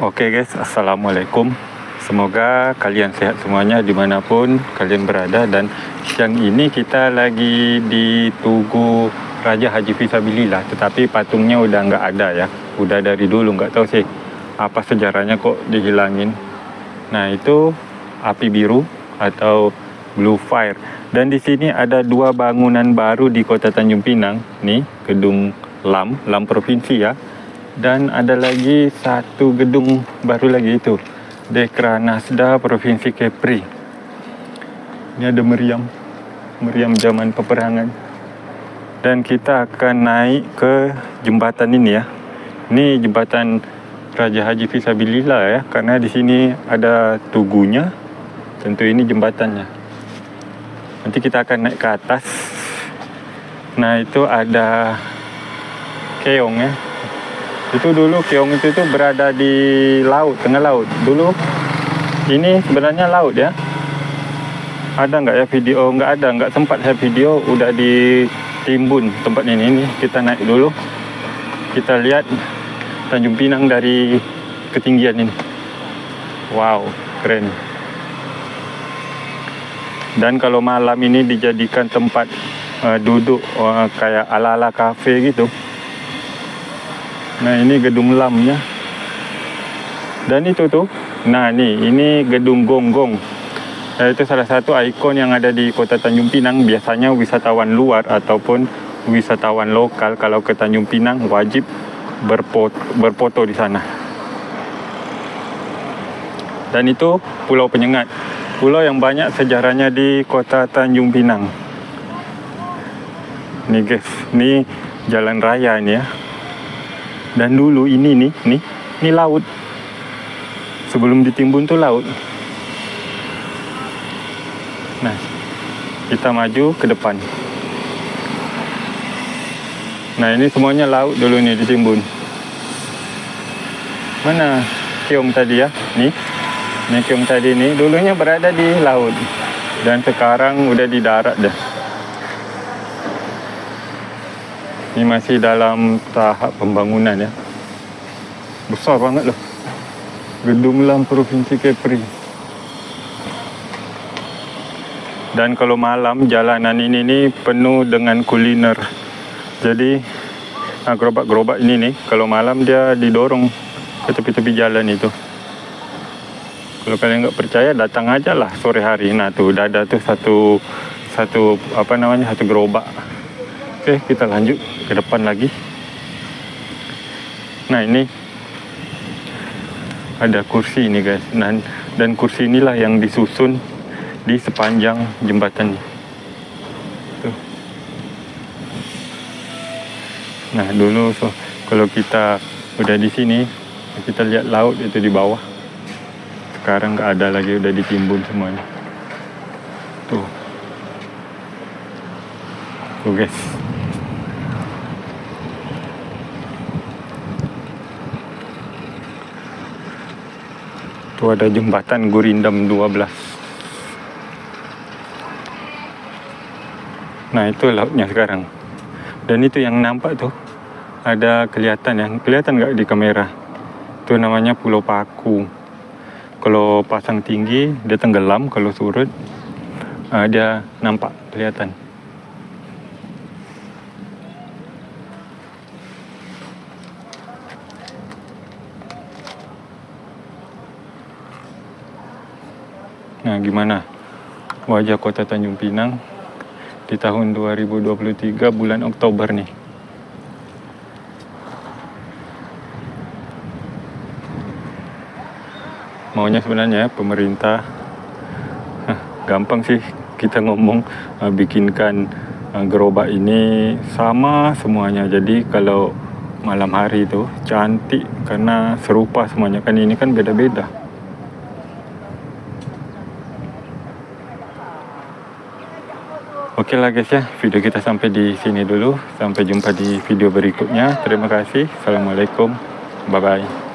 Oke guys, Assalamualaikum. Semoga kalian sehat semuanya di mana pun kalian berada. Dan siang ini kita lagi di Tugu Raja Haji Fisabilillah. Tetapi patungnya udah nggak ada ya. Udah dari dulu nggak tahu sih Apa sejarahnya kok dihilangin. Nah itu api biru atau blue fire. Dan di sini ada dua bangunan baru di kota Tanjung Pinang. Nih gedung LAM, LAM Provinsi ya dan ada lagi satu gedung baru lagi itu Dekra Nasda Provinsi Kepri. Ini ada meriam meriam zaman peperangan. Dan kita akan naik ke jembatan ini ya. Ini jembatan Raja Haji Fisabilillah ya karena di sini ada tugunya. Tentu ini jembatannya. Nanti kita akan naik ke atas. Nah itu ada keong ya itu dulu Keong itu tuh berada di laut, tengah laut. Dulu ini sebenarnya laut ya. Ada nggak ya video? Nggak ada, nggak sempat saya video. Udah ditimbun tempat ini. Ini kita naik dulu. Kita lihat Tanjung Pinang dari ketinggian ini. Wow, keren. Dan kalau malam ini dijadikan tempat uh, duduk uh, kayak ala-ala kafe gitu. Nah ini gedung lamnya. Dan itu tuh, nah nih ini gedung gonggong. Nah, itu salah satu ikon yang ada di kota Tanjung Pinang. Biasanya wisatawan luar ataupun wisatawan lokal kalau ke Tanjung Pinang wajib berfoto, berfoto di sana. Dan itu Pulau Penyengat. Pulau yang banyak sejarahnya di kota Tanjung Pinang. Nih guys, ini jalan raya ini ya dan dulu ini nih nih ini laut. Sebelum ditimbun tuh laut. Nah kita maju ke depan. Nah ini semuanya laut dulu nih ditimbun. Mana kiong tadi ya? Nih ini kiong tadi nih. Dulunya berada di laut. Dan sekarang udah di darat dah Ini masih dalam tahap pembangunan ya. Besar banget loh. Gedung Lam Provinsi Kepri. Dan kalau malam jalanan ini nih penuh dengan kuliner. Jadi nah, gerobak-gerobak ini nih kalau malam dia didorong ke tepi-tepi jalan itu. Kalau kalian nggak percaya datang aja lah sore hari. Nah tuh udah ada tuh satu satu apa namanya satu gerobak Oke, kita lanjut ke depan lagi. Nah, ini ada kursi ini guys. Dan, dan kursi inilah yang disusun di sepanjang jembatan. Tuh. Nah, dulu so, kalau kita udah di sini, kita lihat laut itu di bawah. Sekarang nggak ada lagi, udah ditimbun semuanya. Tuh. Tuh guys. Ada jembatan Gurindam 12. Nah, itu lautnya sekarang. Dan itu yang nampak tuh ada kelihatan yang kelihatan nggak di kamera. Itu namanya Pulau Paku. Kalau pasang tinggi dia tenggelam, kalau surut uh, dia nampak kelihatan. Nah, gimana wajah kota Tanjung Pinang di tahun 2023 bulan Oktober nih? Maunya sebenarnya pemerintah gampang sih kita ngomong uh, bikinkan uh, gerobak ini sama semuanya. Jadi kalau malam hari itu cantik karena serupa semuanya kan ini kan beda-beda. Oke lah guys ya, video kita sampai di sini dulu. Sampai jumpa di video berikutnya. Terima kasih. Assalamualaikum. Bye-bye.